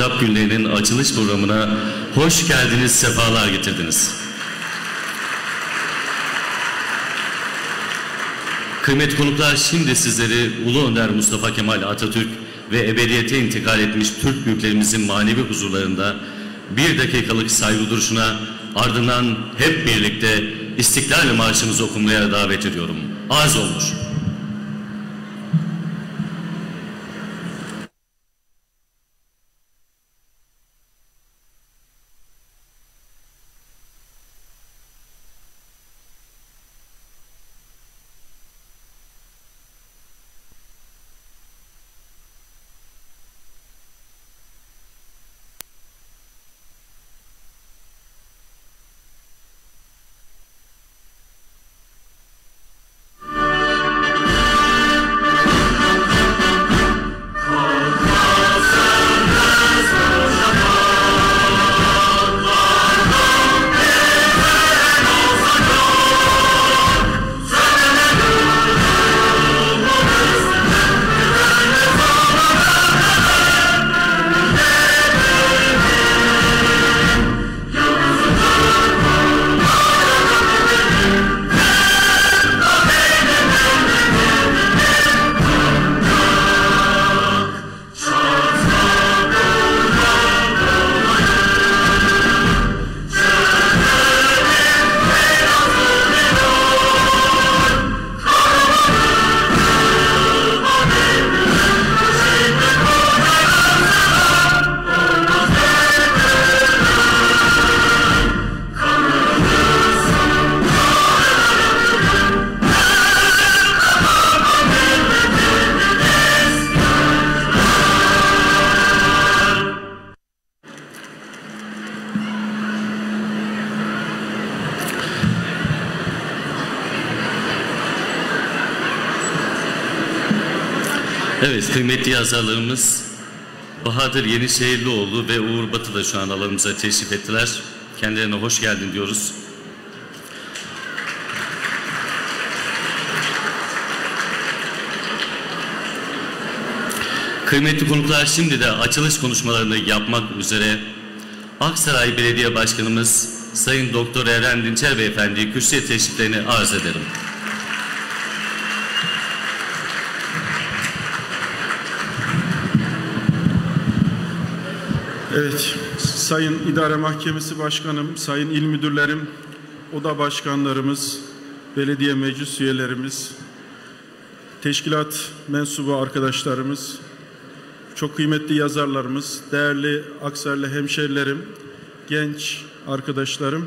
Kitap Günleri'nin açılış programına hoş geldiniz, sefalar getirdiniz. Kıymetli konuklar şimdi sizleri Ulu Önder Mustafa Kemal Atatürk ve ebediyete intikal etmiş Türk büyüklerimizin manevi huzurlarında bir dakikalık saygı duruşuna ardından hep birlikte İstiklal Marşımızı okumaya davet ediyorum. Arz olmuş. Kıymetli yazarlarımız Bahadır Yenişehirlioğlu ve Uğur Batı da şu an alanımıza teşrif ettiler. Kendilerine hoş geldin diyoruz. Kıymetli konuklar şimdi de açılış konuşmalarını yapmak üzere Aksaray Belediye Başkanımız Sayın Doktor Eren Dinçer Beyefendi kürsüye teşriflerini arz ederim. Evet, Sayın İdare Mahkemesi Başkanım, Sayın İl Müdürlerim, Oda Başkanlarımız, Belediye Meclis Üyelerimiz, Teşkilat mensubu arkadaşlarımız, çok kıymetli yazarlarımız, değerli Aksarlı hemşerilerim, genç arkadaşlarım,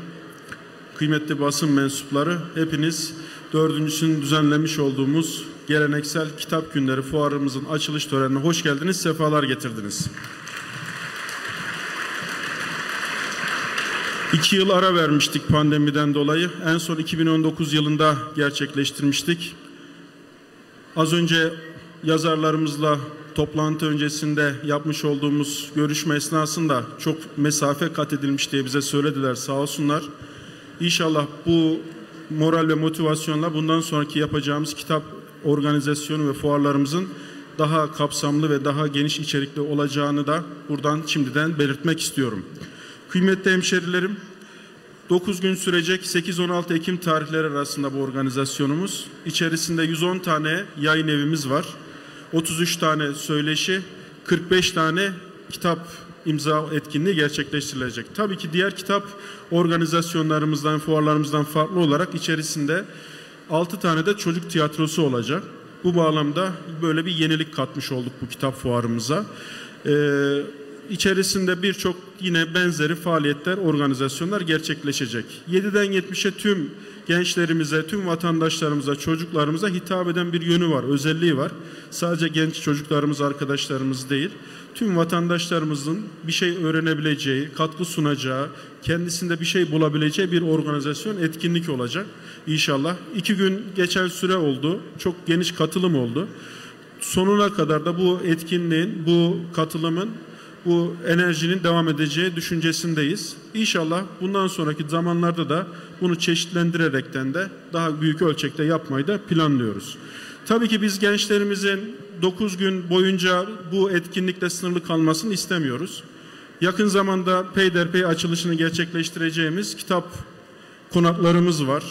kıymetli basın mensupları, hepiniz dördüncüsünü düzenlemiş olduğumuz geleneksel kitap günleri fuarımızın açılış törenine hoş geldiniz, sefalar getirdiniz. İki yıl ara vermiştik pandemiden dolayı. En son 2019 yılında gerçekleştirmiştik. Az önce yazarlarımızla toplantı öncesinde yapmış olduğumuz görüşme esnasında çok mesafe kat edilmiş diye bize söylediler sağ olsunlar. İnşallah bu moral ve motivasyonla bundan sonraki yapacağımız kitap organizasyonu ve fuarlarımızın daha kapsamlı ve daha geniş içerikli olacağını da buradan şimdiden belirtmek istiyorum. Kıymetli hemşerilerim, 9 gün sürecek 8-16 Ekim tarihleri arasında bu organizasyonumuz. İçerisinde 110 tane yayın evimiz var. 33 tane söyleşi, 45 tane kitap imza etkinliği gerçekleştirilecek. Tabii ki diğer kitap organizasyonlarımızdan, fuarlarımızdan farklı olarak içerisinde 6 tane de çocuk tiyatrosu olacak. Bu bağlamda böyle bir yenilik katmış olduk bu kitap fuarımıza. Ee, içerisinde birçok yine benzeri faaliyetler, organizasyonlar gerçekleşecek. 7'den 70'e tüm gençlerimize, tüm vatandaşlarımıza, çocuklarımıza hitap eden bir yönü var, özelliği var. Sadece genç çocuklarımız, arkadaşlarımız değil, tüm vatandaşlarımızın bir şey öğrenebileceği, katkı sunacağı, kendisinde bir şey bulabileceği bir organizasyon, etkinlik olacak inşallah. İki gün geçen süre oldu, çok geniş katılım oldu. Sonuna kadar da bu etkinliğin, bu katılımın bu enerjinin devam edeceği düşüncesindeyiz. İnşallah bundan sonraki zamanlarda da bunu çeşitlendirerekten de daha büyük ölçekte yapmayı da planlıyoruz. Tabii ki biz gençlerimizin 9 gün boyunca bu etkinlikte sınırlı kalmasını istemiyoruz. Yakın zamanda peyderpey açılışını gerçekleştireceğimiz kitap konaklarımız var.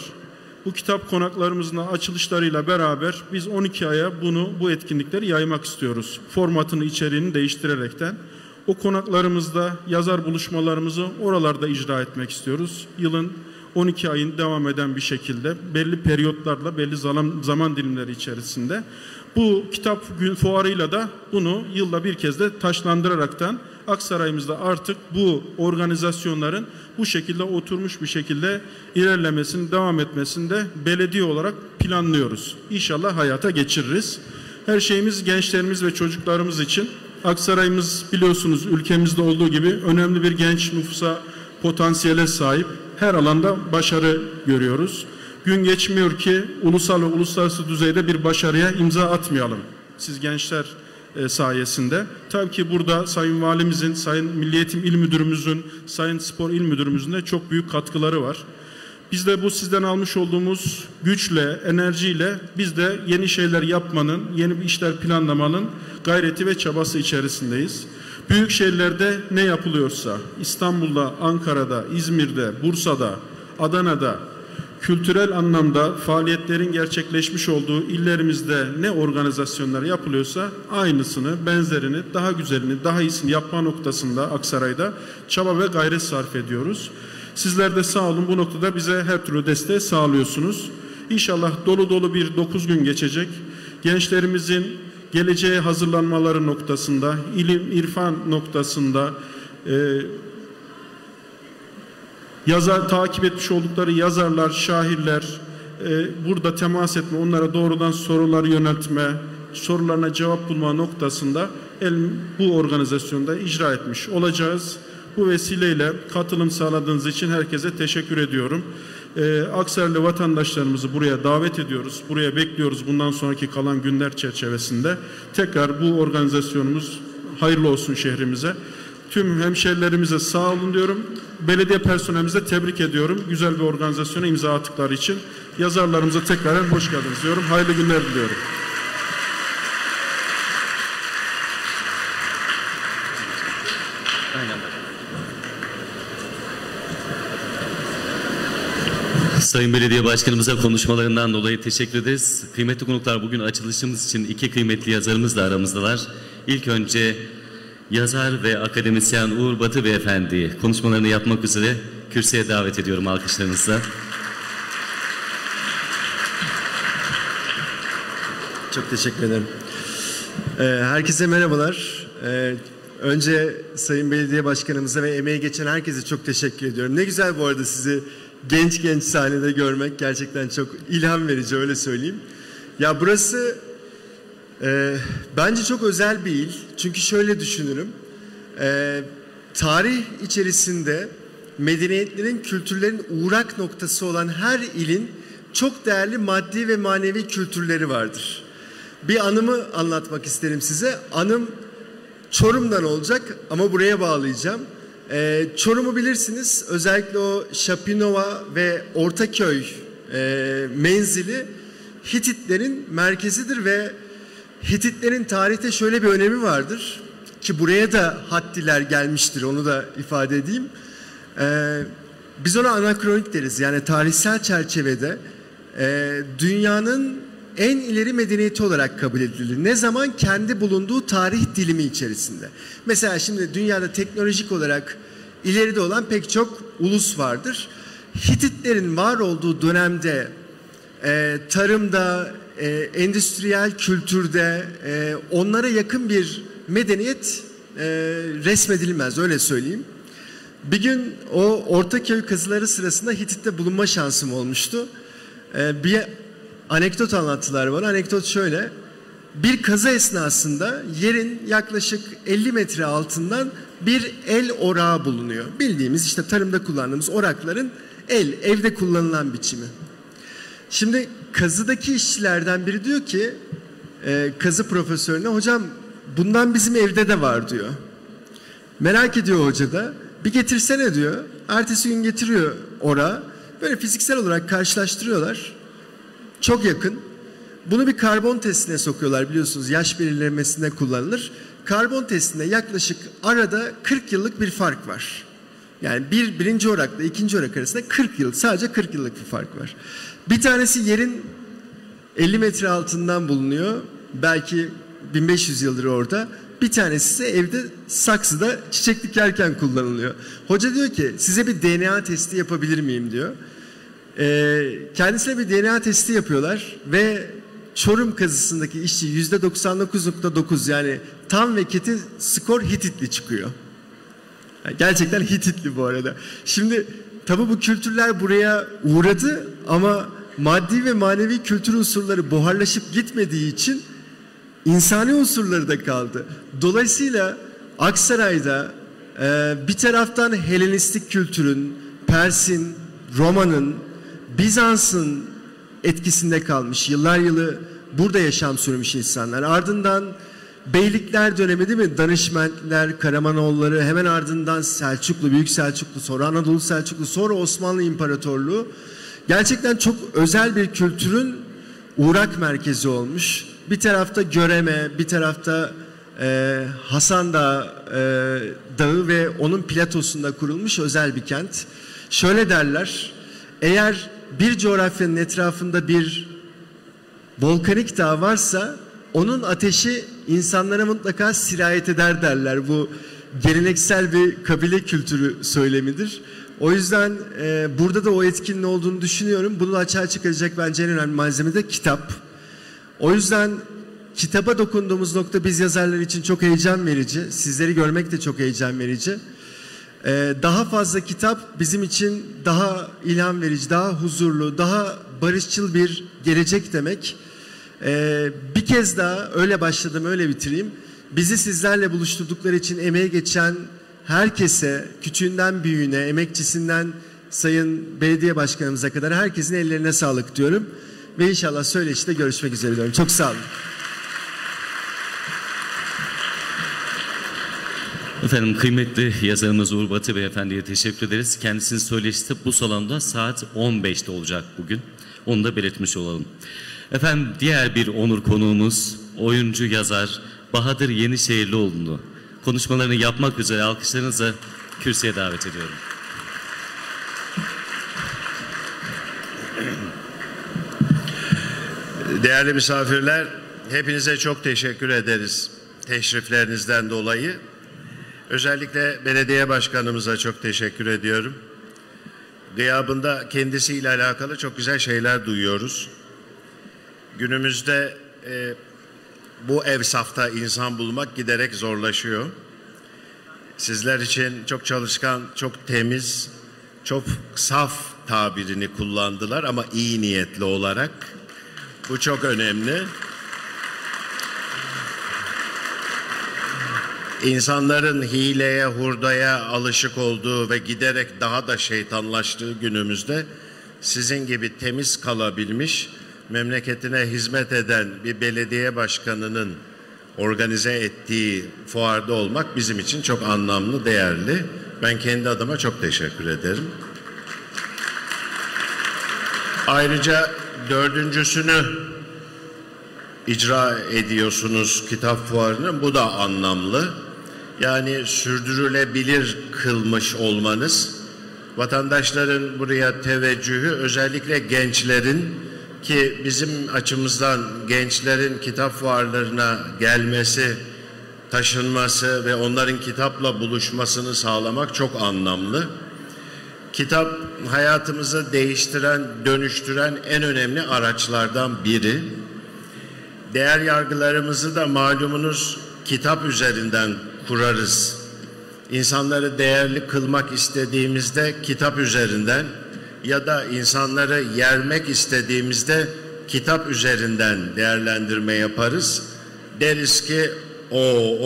Bu kitap konaklarımızın açılışlarıyla beraber biz 12 aya bunu bu etkinlikleri yaymak istiyoruz. Formatını, içeriğini değiştirerekten. O konaklarımızda yazar buluşmalarımızı oralarda icra etmek istiyoruz. Yılın 12 ayın devam eden bir şekilde belli periyotlarla belli zaman, zaman dilimleri içerisinde bu kitap gün fuarıyla da bunu yılda bir kez de taşlandıraraktan Aksaray'ımızda artık bu organizasyonların bu şekilde oturmuş bir şekilde ilerlemesini, devam etmesini de belediye olarak planlıyoruz. İnşallah hayata geçiririz. Her şeyimiz gençlerimiz ve çocuklarımız için. Aksaray'ımız biliyorsunuz ülkemizde olduğu gibi önemli bir genç nüfusa potansiyele sahip. Her alanda başarı görüyoruz. Gün geçmiyor ki ulusal ve uluslararası düzeyde bir başarıya imza atmayalım. Siz gençler e, sayesinde. Tabii ki burada Sayın Valimizin, Sayın Milli Eğitim İl Müdürümüzün, Sayın Spor İl Müdürümüzün de çok büyük katkıları var. Biz de bu sizden almış olduğumuz güçle, enerjiyle biz de yeni şeyler yapmanın, yeni bir işler planlamanın gayreti ve çabası içerisindeyiz. Büyük şehirlerde ne yapılıyorsa İstanbul'da, Ankara'da, İzmir'de, Bursa'da, Adana'da, kültürel anlamda faaliyetlerin gerçekleşmiş olduğu illerimizde ne organizasyonlar yapılıyorsa aynısını, benzerini, daha güzelini, daha iyisini yapma noktasında Aksaray'da çaba ve gayret sarf ediyoruz. Sizler de sağ olun bu noktada bize her türlü desteği sağlıyorsunuz. İnşallah dolu dolu bir 9 gün geçecek. Gençlerimizin geleceğe hazırlanmaları noktasında, ilim, irfan noktasında, e, yazar takip etmiş oldukları yazarlar, şairler e, burada temas etme, onlara doğrudan soruları yöneltme, sorularına cevap bulma noktasında el, bu organizasyonda icra etmiş olacağız. Bu vesileyle katılım sağladığınız için herkese teşekkür ediyorum. Ee, Aksaraylı vatandaşlarımızı buraya davet ediyoruz. Buraya bekliyoruz bundan sonraki kalan günler çerçevesinde. Tekrar bu organizasyonumuz hayırlı olsun şehrimize. Tüm hemşerilerimize sağ olun diyorum. Belediye personelimize tebrik ediyorum. Güzel bir organizasyona imza attıkları için. Yazarlarımıza tekrar hoş geldiniz diyorum. Hayırlı günler diliyorum. Sayın Belediye Başkanımıza konuşmalarından dolayı teşekkür ederiz. Kıymetli konuklar bugün açılışımız için iki kıymetli yazarımız da aramızdalar. İlk önce yazar ve akademisyen Uğur Batı Beyefendi konuşmalarını yapmak üzere kürsüye davet ediyorum alkışlarınızla. Çok teşekkür ederim. Ee, herkese merhabalar. Ee, önce Sayın Belediye Başkanımıza ve emeği geçen herkese çok teşekkür ediyorum. Ne güzel bu arada sizi genç genç sahnede görmek gerçekten çok ilham verici öyle söyleyeyim. Ya burası e, bence çok özel bir il. Çünkü şöyle düşünürüm. E, tarih içerisinde medeniyetlerin, kültürlerin uğrak noktası olan her ilin çok değerli maddi ve manevi kültürleri vardır. Bir anımı anlatmak isterim size. Anım Çorum'dan olacak ama buraya bağlayacağım. Ee, Çorum'u bilirsiniz. Özellikle o Şapinova ve Ortaköy e, menzili Hititlerin merkezidir ve Hititlerin tarihte şöyle bir önemi vardır ki buraya da Hattiler gelmiştir onu da ifade edeyim. Ee, biz ona anakronik deriz yani tarihsel çerçevede e, dünyanın en ileri medeniyeti olarak kabul edilir. Ne zaman? Kendi bulunduğu tarih dilimi içerisinde. Mesela şimdi dünyada teknolojik olarak ileride olan pek çok ulus vardır. Hititlerin var olduğu dönemde e, tarımda, e, endüstriyel kültürde e, onlara yakın bir medeniyet e, resmedilmez öyle söyleyeyim. Bir gün o Ortaköy kazıları sırasında Hitit'te bulunma şansım olmuştu. E, bir anekdot anlattılar bana. Anekdot şöyle. Bir kazı esnasında yerin yaklaşık 50 metre altından bir el orağı bulunuyor. Bildiğimiz işte tarımda kullandığımız orakların el, evde kullanılan biçimi. Şimdi kazıdaki işçilerden biri diyor ki e, kazı profesörüne hocam bundan bizim evde de var diyor. Merak ediyor hoca da bir getirsene diyor. Ertesi gün getiriyor ora. Böyle fiziksel olarak karşılaştırıyorlar. Çok yakın. Bunu bir karbon testine sokuyorlar biliyorsunuz yaş belirlemesinde kullanılır. karbon testinde yaklaşık arada 40 yıllık bir fark var. Yani bir birinci orakla ikinci orak arasında 40 yıl sadece 40 yıllık bir fark var. Bir tanesi yerin 50 metre altından bulunuyor. Belki 1500 yıldır orada. Bir tanesi ise evde saksıda çiçek dikerken kullanılıyor. Hoca diyor ki size bir DNA testi yapabilir miyim diyor. Ee, kendisine bir DNA testi yapıyorlar ve Çorum kazısındaki işçi yüzde 99.9 yani tam ve keti skor Hititli çıkıyor. Yani gerçekten Hititli bu arada. Şimdi tabi bu kültürler buraya uğradı ama maddi ve manevi kültür unsurları buharlaşıp gitmediği için insani unsurları da kaldı. Dolayısıyla Aksaray'da e, bir taraftan Helenistik kültürün, Pers'in, Roma'nın, Bizans'ın etkisinde kalmış. Yıllar yılı burada yaşam sürmüş insanlar. Ardından Beylikler dönemi değil mi? Danışmentler, Karamanoğulları, hemen ardından Selçuklu, Büyük Selçuklu, sonra Anadolu Selçuklu, sonra Osmanlı İmparatorluğu. Gerçekten çok özel bir kültürün uğrak merkezi olmuş. Bir tarafta Göreme, bir tarafta e, Hasan Dağı, e, Dağı ve onun platosunda kurulmuş özel bir kent. Şöyle derler, eğer bir coğrafyanın etrafında bir volkanik dağ varsa onun ateşi insanlara mutlaka sirayet eder derler. Bu geleneksel bir kabile kültürü söylemidir. O yüzden e, burada da o etkinin olduğunu düşünüyorum. Bunu açığa çıkaracak bence en önemli malzeme de kitap. O yüzden kitaba dokunduğumuz nokta biz yazarlar için çok heyecan verici. Sizleri görmek de çok heyecan verici. Ee, daha fazla kitap bizim için daha ilham verici, daha huzurlu, daha barışçıl bir gelecek demek. Ee, bir kez daha öyle başladım, öyle bitireyim. Bizi sizlerle buluşturdukları için emeğe geçen herkese, küçüğünden büyüğüne, emekçisinden sayın belediye başkanımıza kadar herkesin ellerine sağlık diyorum. Ve inşallah söyleşte görüşmek üzere diyorum. Çok sağ olun. Efendim kıymetli yazarımız Uğur Batı Beyefendi'ye teşekkür ederiz. Kendisinin söyleşisi bu salonda saat 15'te olacak bugün. Onu da belirtmiş olalım. Efendim diğer bir onur konuğumuz oyuncu yazar Bahadır Yenişehirlioğlu'nu konuşmalarını yapmak üzere alkışlarınızla kürsüye davet ediyorum. Değerli misafirler, hepinize çok teşekkür ederiz teşriflerinizden dolayı. Özellikle belediye başkanımıza çok teşekkür ediyorum. Gıyabında kendisiyle alakalı çok güzel şeyler duyuyoruz. Günümüzde e, bu ev safta insan bulmak giderek zorlaşıyor. Sizler için çok çalışkan, çok temiz, çok saf tabirini kullandılar ama iyi niyetli olarak. Bu çok önemli. İnsanların hileye, hurdaya alışık olduğu ve giderek daha da şeytanlaştığı günümüzde sizin gibi temiz kalabilmiş, memleketine hizmet eden bir belediye başkanının organize ettiği fuarda olmak bizim için çok anlamlı, değerli. Ben kendi adıma çok teşekkür ederim. Ayrıca dördüncüsünü icra ediyorsunuz kitap fuarının. Bu da anlamlı. Yani sürdürülebilir kılmış olmanız, vatandaşların buraya teveccühü, özellikle gençlerin ki bizim açımızdan gençlerin kitap fuarlarına gelmesi, taşınması ve onların kitapla buluşmasını sağlamak çok anlamlı. Kitap hayatımızı değiştiren, dönüştüren en önemli araçlardan biri. Değer yargılarımızı da malumunuz kitap üzerinden kurarız. İnsanları değerli kılmak istediğimizde kitap üzerinden ya da insanları yermek istediğimizde kitap üzerinden değerlendirme yaparız. Deriz ki o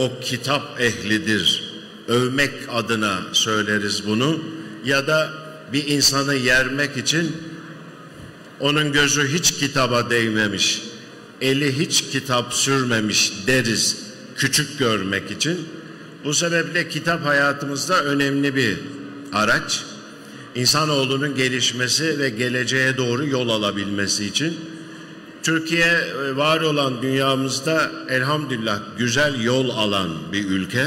o kitap ehlidir. Övmek adına söyleriz bunu ya da bir insanı yermek için onun gözü hiç kitaba değmemiş, eli hiç kitap sürmemiş deriz küçük görmek için. Bu sebeple kitap hayatımızda önemli bir araç. İnsanoğlunun gelişmesi ve geleceğe doğru yol alabilmesi için Türkiye e, var olan dünyamızda elhamdülillah güzel yol alan bir ülke.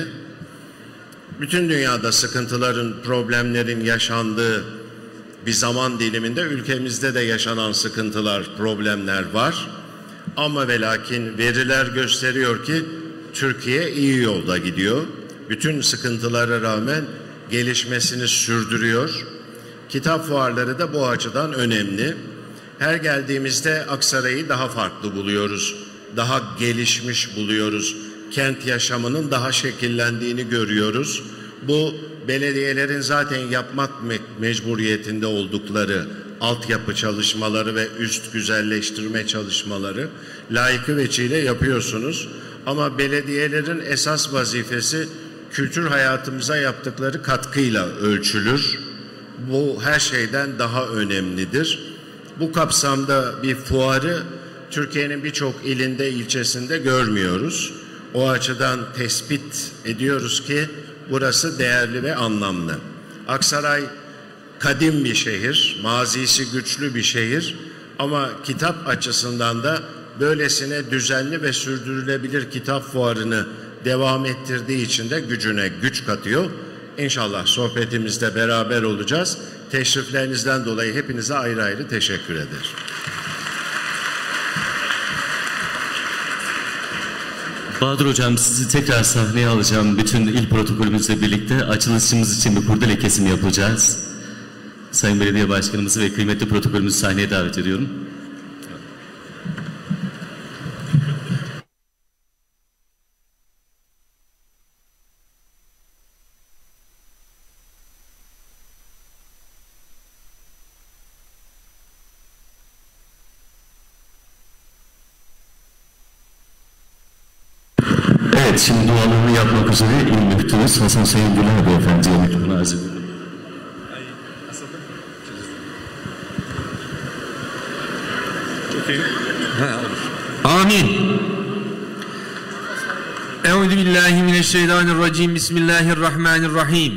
Bütün dünyada sıkıntıların, problemlerin yaşandığı bir zaman diliminde ülkemizde de yaşanan sıkıntılar, problemler var. Ama ve lakin veriler gösteriyor ki Türkiye iyi yolda gidiyor. Bütün sıkıntılara rağmen gelişmesini sürdürüyor. Kitap fuarları da bu açıdan önemli. Her geldiğimizde Aksaray'ı daha farklı buluyoruz. Daha gelişmiş buluyoruz. Kent yaşamının daha şekillendiğini görüyoruz. Bu belediyelerin zaten yapmak mecburiyetinde oldukları altyapı çalışmaları ve üst güzelleştirme çalışmaları layıkı veçile yapıyorsunuz. Ama belediyelerin esas vazifesi kültür hayatımıza yaptıkları katkıyla ölçülür. Bu her şeyden daha önemlidir. Bu kapsamda bir fuarı Türkiye'nin birçok ilinde, ilçesinde görmüyoruz. O açıdan tespit ediyoruz ki burası değerli ve anlamlı. Aksaray kadim bir şehir, mazisi güçlü bir şehir ama kitap açısından da böylesine düzenli ve sürdürülebilir kitap fuarını devam ettirdiği için de gücüne güç katıyor. İnşallah sohbetimizde beraber olacağız. Teşriflerinizden dolayı hepinize ayrı ayrı teşekkür ederim. Bahadır Hocam sizi tekrar sahneye alacağım. Bütün il protokolümüzle birlikte açılışımız için bir kurdele kesim yapacağız. Sayın Belediye Başkanımızı ve kıymetli protokolümüzü sahneye davet ediyorum. Evet, şimdi dualarını yapmak üzere İl Müftümüz Hasan Sayın Güler Beyefendi'ye mikrofonu arz ediyorum. Amin. Euzu billahi mineşşeytanirracim. Bismillahirrahmanirrahim.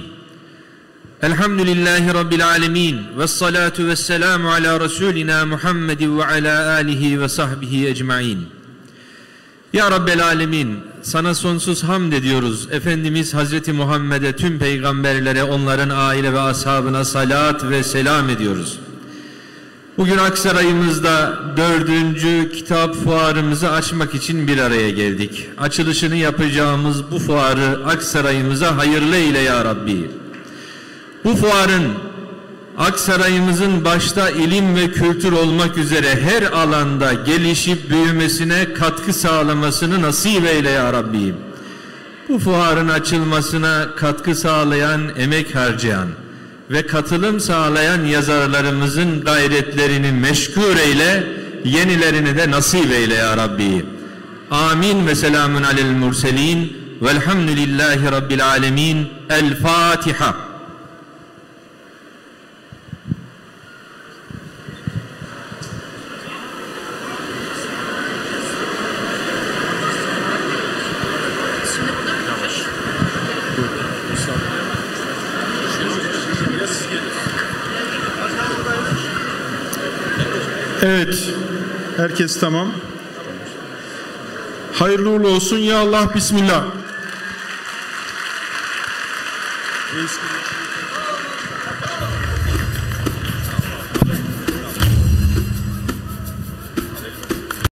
Elhamdülillahi rabbil alamin. Ves salatu vesselamü ala resulina Muhammedin ve ala alihi ve sahbihi ecmaîn. Ya Rabbel Alemin sana sonsuz hamd ediyoruz. Efendimiz Hazreti Muhammed'e tüm peygamberlere onların aile ve ashabına salat ve selam ediyoruz. Bugün Aksaray'ımızda dördüncü kitap fuarımızı açmak için bir araya geldik. Açılışını yapacağımız bu fuarı Aksaray'ımıza hayırlı eyle ya Rabbi. Bu fuarın Aksaray'ımızın başta ilim ve kültür olmak üzere her alanda gelişip büyümesine katkı sağlamasını nasip eyle ya Rabbi. Bu fuarın açılmasına katkı sağlayan, emek harcayan ve katılım sağlayan yazarlarımızın gayretlerini meşgul eyle, yenilerini de nasip eyle ya Rabbi. Amin ve selamun alel murselin velhamdülillahi rabbil alemin. El Fatiha. Evet. Herkes tamam. Hayırlı uğurlu olsun. Ya Allah Bismillah. Reis-